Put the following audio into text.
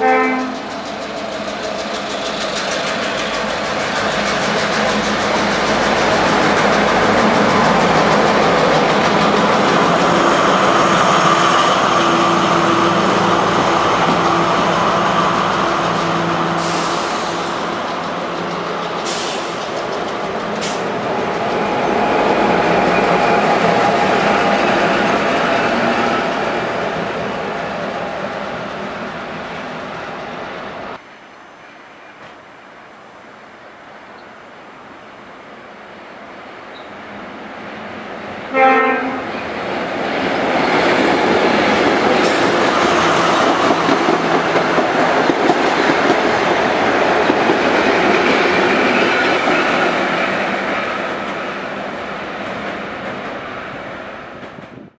Música